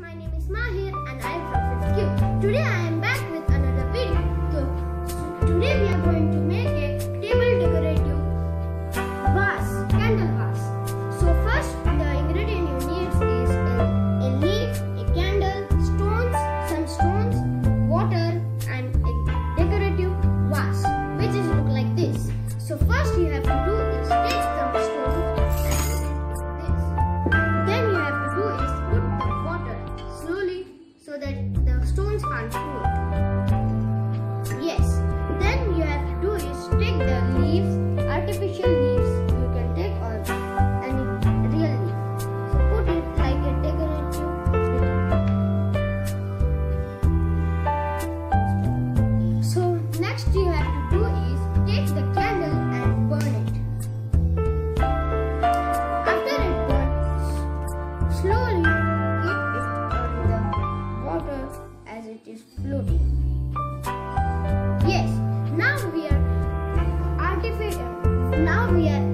my name is Mahir and I am from 5th Q. Today I am back with another video. So, so today we are going to make a table decorative vase, candle vase. So first the ingredient you need is a, a leaf, a candle, stones, some stones, water and a decorative vase which is look like this. So first you have to do is take some stones Yes. Then you have to do is take the leaves, artificial leaves you can take or any real leaf. So put it like a decorative. So next you have to do is take the it is floating. Yes, now we are artificial. Now we are